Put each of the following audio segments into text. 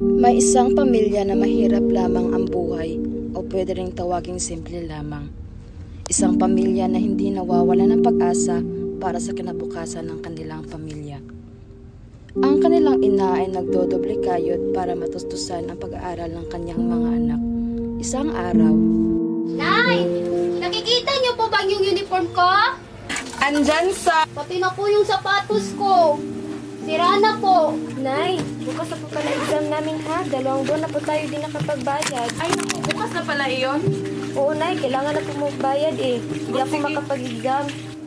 May isang pamilya na mahirap lamang ang buhay o pwede ring tawaging simple lamang. Isang pamilya na hindi nawawala ng pag-asa para sa kinabukasan ng kanilang pamilya. Ang kanilang ina ay nagdodoble kayod para matustusan ang pag-aaral ng kanyang mga anak. Isang araw, Nay! Nakikita niyo po ba yung uniform ko? Andyan sa... Pati na po yung sapatos ko. Sira na po. Nay, bukas na po pala exam namin ha. Dalawang buwan na po tayo din nakapagbayad. Ay, naku, bukas na pala iyon. Oo, Nay, kailangan na po magbayad eh. Hindi ako Sige. makapag-exam.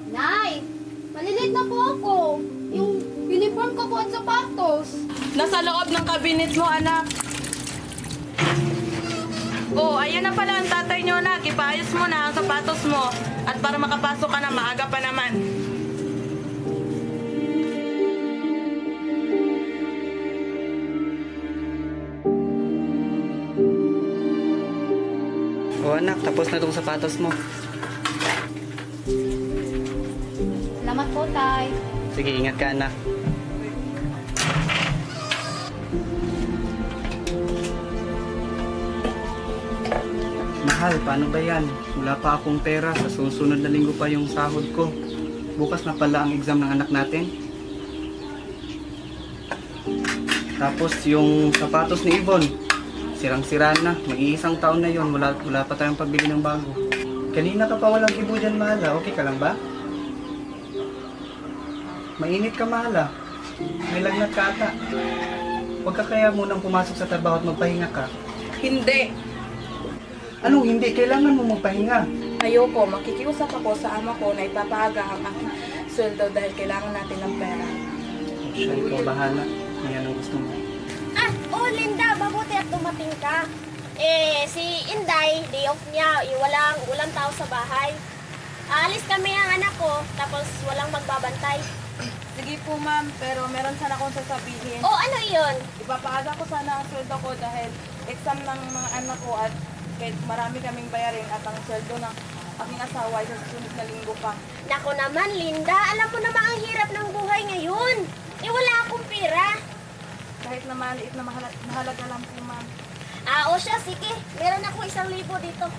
Nay! Malilit na po ako. Yung uniform ko po at sapatos. Nasa loob ng kabinet mo, anak. Oh, ayan na pala ang tatay nyo, anak. Ipaayos mo na ang sapatos mo. At para makapasok ka na, maaga pa naman. Anak, tapos na tong sapatos mo. Salamat po, Tay. Sige, ingat ka anak. Mahal, paano ba yan? Wala pa akong pera. Sa susunod na linggo pa yung sahod ko. Bukas na pala ang exam ng anak natin. Tapos yung sapatos ni Ibon, sirang-sira na. Mag-iisang taon na yon wala, wala pa tayong pabili ng bago. Kanina ka pa walang kibo dyan, Mahala. Okay ka lang ba? Mainit ka, Mahala. May lagnat ka ata. Huwag ka kaya munang pumasok sa trabaho at magpahinga ka. Hindi. Anong hindi? Kailangan mo magpahinga. Ayoko, makikiusap ako sa ama ko na ipapahaga ang aking sweldo dahil kailangan natin ng pera. Siya, ikaw bahala. Yan ang gusto mo. Ah, oh Linda, mabuti at dumating ka. Eh, si Inday, day off niya, eh, walang, walang tao sa bahay. Aalis kami ang anak ko, tapos walang magbabantay. Sige po, ma'am, pero meron sana akong sasabihin. Oh, ano yun? Ipapaaga ko sana ang sweldo ko dahil exam ng mga anak ko at kahit marami kaming bayarin at ang sweldo ng aking asawa ay sa susunod na linggo pa. Nako naman, Linda, alam mo naman ang hirap ng buhay ngayon. Eh, wala akong pera. Kahit na maliit na mahalaga, mahalaga lang po, o siya, sige. Meron ako isang libo dito.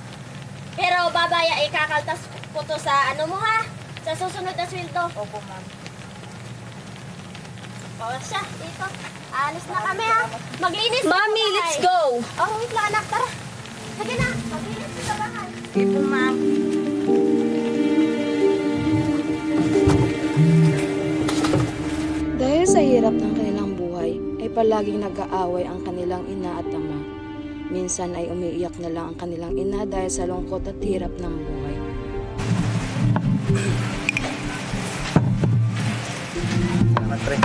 Pero babaya, ikakaltas ko to sa ano mo ha? Sa susunod na sweldo. Opo, ma'am. O siya, dito. Alis na kami ha. Maglinis. Mami, let's go! Oh, wait lang anak, tara. Sige na, maglinis ka sa bahay. Sige po, ma'am. dahil sa hirap ng kanilang buhay, ay palaging nag-aaway ang kanilang ina at ama. Minsan ay umiiyak na lang ang kanilang ina dahil sa lungkot at hirap ng buhay. Salamat, pre.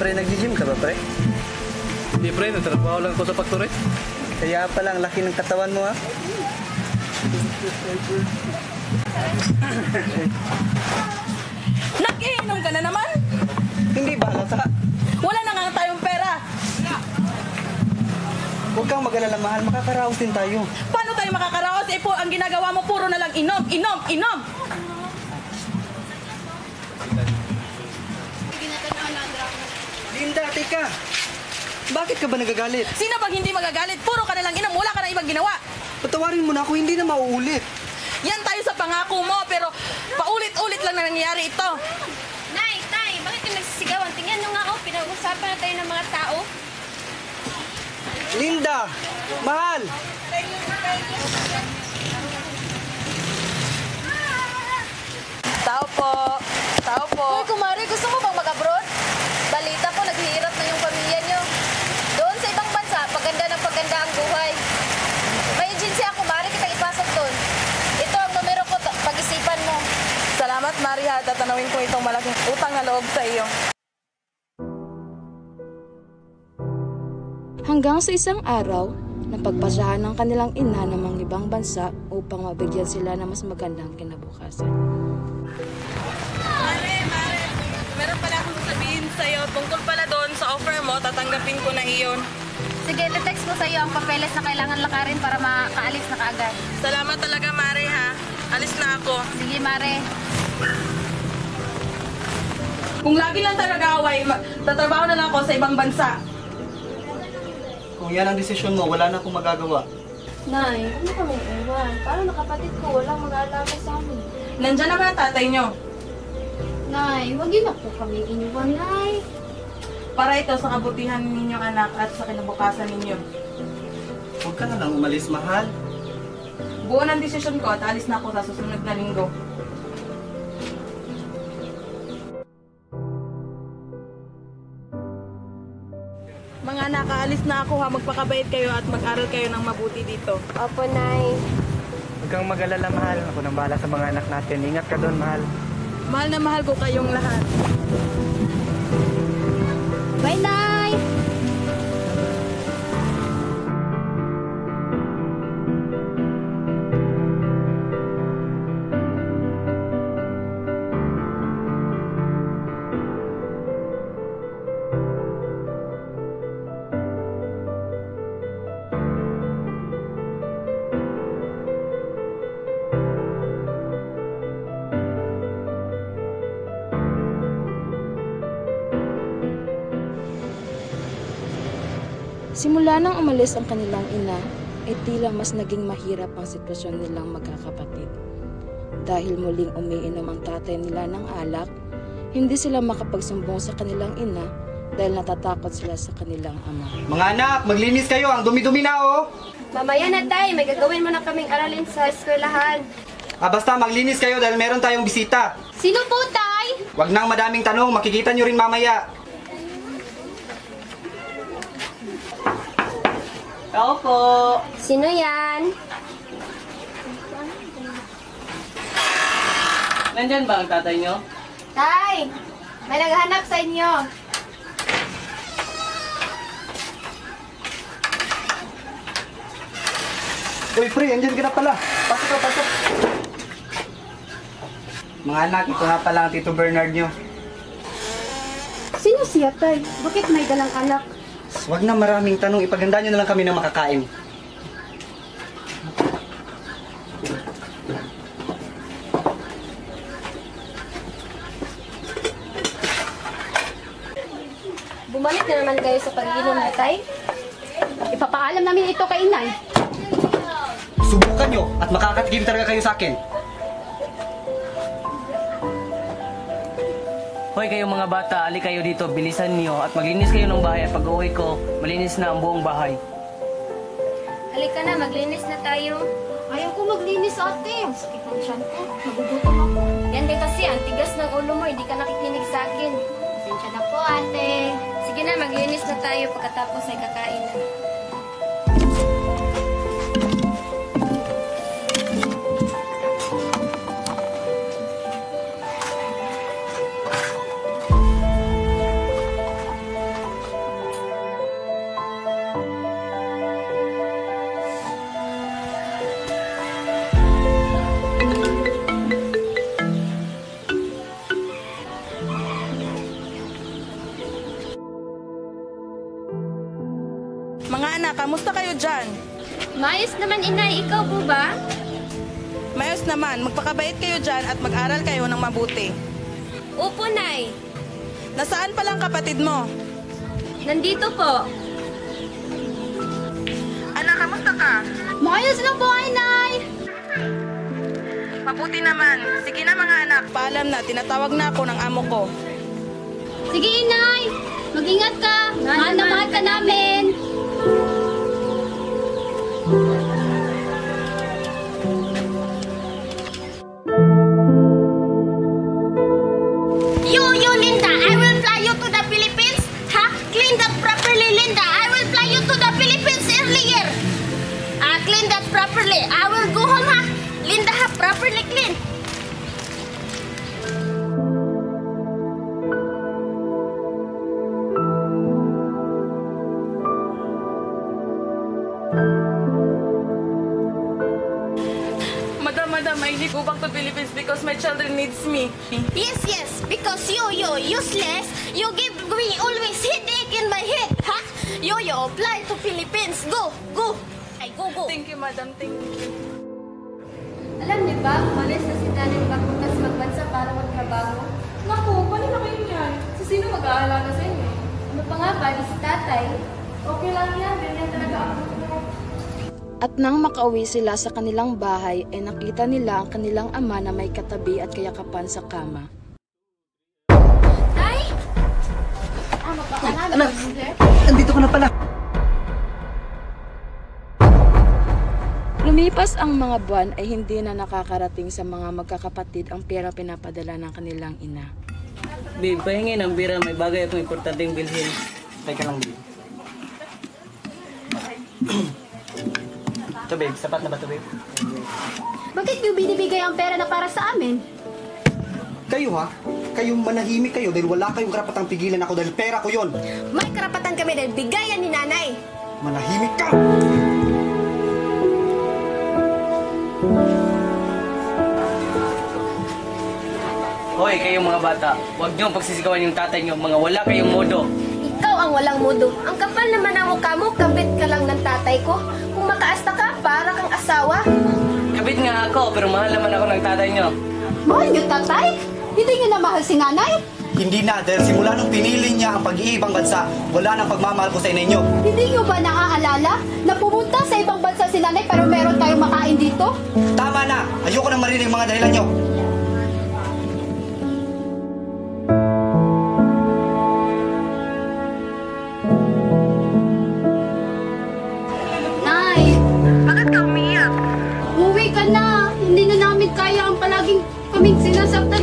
Pre, nag-gym ka ba, pre? Hindi pre, nagtrabaho lang ako sa factory. Kaya pala, ang laki ng katawan mo, ha? Nag-iinom ka na naman? Hindi ba halata? Wala na nga Huwag kang mag-alala, mahal. Makakaraos din tayo. Paano tayo makakaraos? Eh po, ang ginagawa mo puro na lang inom, inom, inom. Linda, teka! Bakit ka ba nagagalit? Sino bang hindi magagalit? Puro ka na lang inom, wala ka na ibang ginawa. Patawarin mo na ako, hindi na mauulit. Yan tayo sa pangako mo, pero paulit-ulit lang na nangyayari ito. Nay, tay, bakit yung nagsisigawan? Tingnan nyo nga oh, pinag-usapan na tayo ng mga tao. Linda! Mahal! Tao po. Tao po. Uy, kumari, gusto mo bang mag-abroad? Balita ko, naghihirap na yung pamilya nyo. Doon sa ibang bansa, paganda ng paganda ang buhay. May agency ako, mari kita ipasok doon. Ito ang numero ko, pag-isipan mo. Salamat, Maria. Tatanawin ko itong malaking utang na loob sa iyo. Hanggang sa isang araw, napagpasyahan ng kanilang ina ng mga ibang bansa upang mabigyan sila ng mas magandang kinabukasan. Mare, Mare, meron pala akong sabihin sa'yo. Tungkol pala doon sa offer mo, tatanggapin ko na iyon. Sige, text ko sa iyo ang papeles na kailangan lakarin para makaalis na kaagad. Salamat talaga, Mare, ha? Alis na ako. Sige, Mare. Kung lagi lang tayo nag-aaway, ma- tatrabaho na lang ako sa ibang bansa. Kung yan ang desisyon mo, wala na akong magagawa. Nay, ano kami iwan? Para na kapatid ko, walang mag-aalaga sa amin. Nandyan naman ang tatay nyo. Nay, wag yun na po kami iniwan, Nay. Para ito sa kabutihan ninyong anak at sa kinabukasan ninyo. Huwag ka na lang umalis, mahal. Buo ng desisyon ko at alis na ako sa susunod na linggo. Aalis na ako ha. Magpakabait kayo at mag-aral kayo ng mabuti dito. Opo, Nay. Huwag kang mag-alala, mahal. Ako nang bahala sa mga anak natin. Ingat ka doon, mahal. Mahal na mahal ko kayong lahat. Bye, Nay! Simula nang umalis ang kanilang ina, ay tila mas naging mahirap ang sitwasyon nilang magkakapatid. Dahil muling umiinom ang tatay nila ng alak, hindi sila makapagsumbong sa kanilang ina dahil natatakot sila sa kanilang ama. Mga anak, maglinis kayo. Ang dumi-dumi na, oh. Mamaya na, Tay. May gagawin mo na kaming aralin sa eskwelahan. Ah, basta maglinis kayo dahil meron tayong bisita. Sino po, Tay? Huwag nang madaming tanong. Makikita nyo rin mamaya. Tao po. Sino yan? Nandyan ba ang tatay nyo? Tay! May naghahanap sa inyo. Uy, pre, andyan ka na pala. Pasok ka, pasok. Mga anak, ito nga pala ang Tito Bernard nyo. Sino siya, Tay? Bakit may dalang anak? Huwag na maraming tanong. Ipaganda nyo na lang kami ng makakain. Bumalik na naman kayo sa pag-inom na, Tay. Ipapaalam namin ito kay Inay. Subukan nyo at makakatigil talaga kayo sa akin. Hoy kayong mga bata, ali kayo dito, bilisan niyo at maglinis kayo ng bahay at pag uwi ko, malinis na ang buong bahay. Halika na, maglinis na tayo. Ayaw ko maglinis, ate. Ang sakit ng tiyan ko. Nagugutom ako. Yan din kasi, ang tigas ng ulo mo, hindi ka nakikinig sa akin. Pasensya na po, ate. Sige na, maglinis na tayo pagkatapos ay kakain na. Ba? Mayos naman, magpakabait kayo dyan at mag-aral kayo ng mabuti. Opo, Nay. Nasaan palang kapatid mo? Nandito po. Anak, kamusta ka? Maayos lang po, Inay. Mabuti naman. Sige na mga anak, paalam na, tinatawag na ako ng amo ko. Sige, Inay. Mag-ingat ka. Mahal na mahal ka namin. To Philippines because my children needs me. Yes, yes, because you, you, useless, you give me always headache in my head, ha? You, you, fly to Philippines. Go, go. Ay, go, go. Thank you, madam. Thank you. Alam niyo ba, umalis na si Nanay papunta sa magbansa para magtrabaho? Naku, paano na kayo yan? So, sino mag-aalaga sa inyo? Ano pa nga ba, si tatay? Okay lang yan, ganyan talaga ako. At nang makauwi sila sa kanilang bahay, ay nakita nila ang kanilang ama na may katabi at kayakapan sa kama. Tay! Anak, nandito ka na pala. Lumipas ang mga buwan ay hindi na nakakarating sa mga magkakapatid ang pera pinapadala ng kanilang ina. Babe, pahingi ng bira. May bagay akong importanteng bilhin. Teka lang, babe. Ito, babe. Sapat na ba ito, babe? Bakit niyo binibigay ang pera na para sa amin? Kayo ha? Kayong manahimik kayo dahil wala kayong karapatang pigilan ako dahil pera ko yon. May karapatan kami dahil bigayan ni nanay. Manahimik ka! Hoy, kayong mga bata. Huwag niyong pagsisigawan yung tatay niyo. Mga wala kayong modo. Ikaw ang walang mudo. Ang kapal naman ang mukha mo, kabit ka lang ng tatay ko. Asawa. Kabit nga ako, pero mahal naman ako ng tatay niyo. Mahal niyo, tatay? Hindi niyo na mahal si nanay? Hindi na dahil simula nung pinili niya ang pag-iibang bansa, wala nang pagmamahal ko sa inyo. Hindi niyo ba naaalala na pumunta sa ibang bansa si nanay pero meron tayong makain dito? Tama na! Ayoko nang marinig mga dahilan nyo.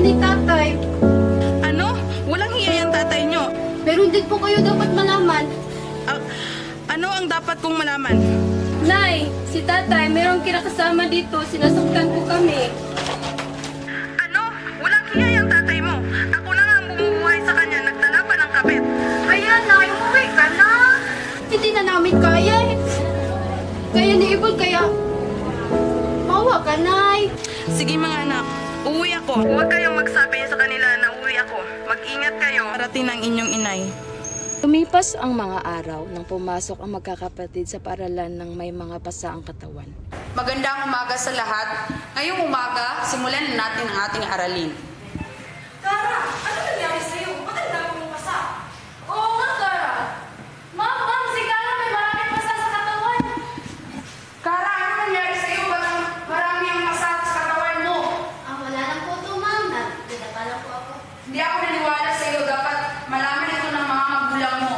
Ni tatay. Ano? Walang hiya yung tatay nyo. Pero din po kayo dapat malaman. Ah, ano ang dapat kong malaman? Nay, si tatay, merong kinakasama dito. Sinasaktan po kami. Ano? Walang hiya yung tatay mo. Ako lang ang bumubuhay sa kanya. Nagdala pa ng kabit. Kaya, Nay, uwi ka na. Hindi na namin kaya. eh. Kaya ni Ibon, kaya... Mawa ka, Nay. Sige mga anak, ako. Huwag kayong magsabi sa kanila na uuwi ako. Mag-ingat kayo. Parating ng inyong inay. Lumipas ang mga araw nang pumasok ang magkakapatid sa paaralan ng may mga pasa ang katawan. Magandang umaga sa lahat. Ngayong umaga, simulan na natin ang ating aralin. Kara, ano nangyari sa'yo? Bakit dami mong pasa? Oo nga, Kara. Ma'am, ma'am, si Kara may maraming pasa sa katawan. Kara, ano nangyari sa iyo? Ba't marami ang masat sa katawan mo? Ah, wala lang po ito, ma'am. Nagdadapa lang po ako. Hindi ako naniwala sa iyo. Dapat malaman ito ng mga magulang mo.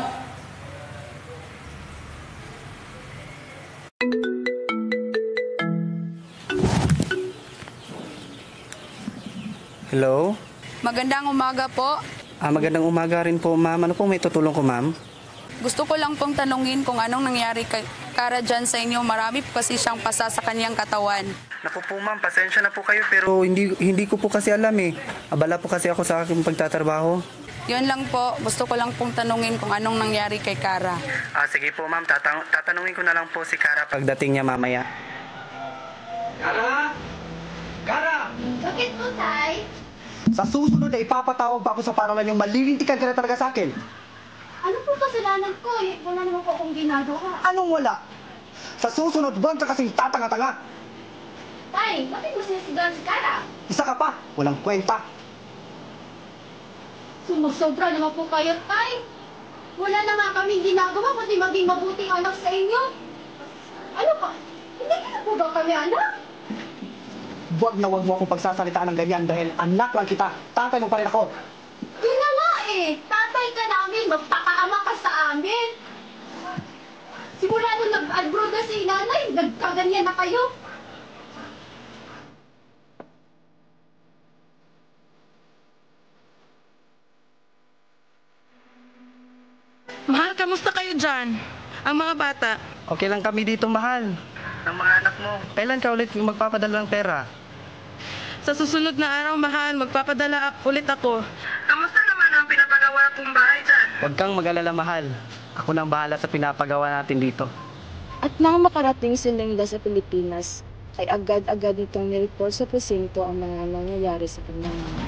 Hello? Magandang umaga po. Ah, magandang umaga rin po, ma'am. Ano po may tutulong ko, ma'am? Gusto ko lang pong tanungin kung anong nangyari kay Kara dyan sa inyo. Marami po kasi siyang pasa sa kanyang katawan. Naku po, ma'am. Pasensya na po kayo pero hindi hindi ko po kasi alam eh. Abala po kasi ako sa aking pagtatrabaho. Yun lang po. Gusto ko lang pong tanungin kung anong nangyari kay Kara. Ah, sige po, ma'am. Tatang tatanungin ko na lang po si Kara pagdating niya mamaya. Kara! Kara! Bakit po, tay? Sa susunod na ipapatawag pa ako sa paralan yung malilintikan ka na talaga sa akin. Ano po kasalanan ko? Eh, wala naman po akong ginagawa. Anong wala? Sa susunod, buwan ka kasing tatanga-tanga. Tay, bakit mo sinasigaw si Kara? Isa ka pa, walang kwenta. Sumusobra naman po kayo, tay. Wala na nga kaming ginagawa kundi maging mabuting anak sa inyo. Ano pa? Hindi ka na po ba kami anak? Huwag na huwag mo akong pagsasalitaan ng ganyan dahil anak lang kita. Tatay mo pa rin ako. Yun na nga eh. Tatay ka namin. Magpakaama ka sa amin. Simula nung nag-abroad na si nanay, nagkaganyan na kayo. Mahal, kamusta kayo dyan? Ang mga bata. Okay lang kami dito, mahal. Ng mga anak mo. Kailan ka ulit magpapadala ng pera? Sa susunod na araw, mahal, magpapadala ulit ako. Kamusta naman ang pinapagawa kong bahay dyan? Huwag kang mag-alala, mahal. Ako nang bahala sa pinapagawa natin dito. At nang makarating si Linda sa Pilipinas, ay agad-agad itong nireport sa presinto ang mga nangyayari sa kanyang mga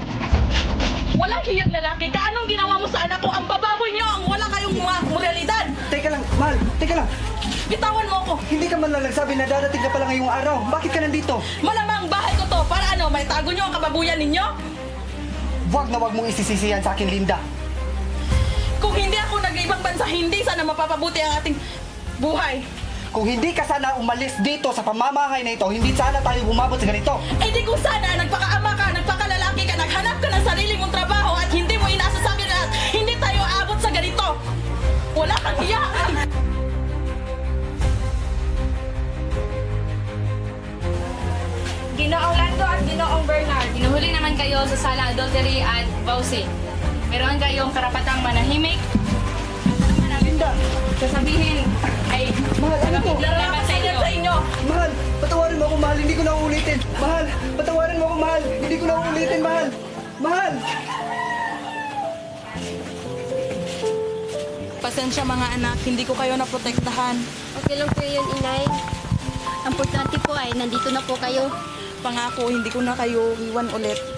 Walang hiyang lalaki ka. Lang. Bitawan mo ako! Hindi ka man lang nagsabi na darating ka pala ngayong araw. Bakit ka nandito? Malamang bahay ko to para ano, may tago niyo ang kababuyan ninyo? Huwag na huwag mong isisisihan sa akin, Linda. Kung hindi ako nag taga-ibang bansa, hindi sana mapapabuti ang ating buhay. Kung hindi ka sana umalis dito sa pamamahay na ito, hindi sana tayo bumabot sa ganito. Eh di kung sana, nagpakaama ka, nagpakalalaki ka, naghanap ka ng sarili mong trabaho naman kayo sa salang adultery at vows. Meron kayong karapatang manahimik. Linda! Sasabihin ay Mahal, ano to? laban sa inyo. sa inyo. Mahal, patawarin mo ako, mahal. Hindi ko na uulitin. Mahal, patawarin mo ako, mahal. Hindi ko na uulitin, mahal. Mahal! Pasensya mga anak, hindi ko kayo naprotektahan. Okay lang po yun, inay. Ang importante po ay nandito na po kayo. Pangako, hindi ko na kayo iwan ulit.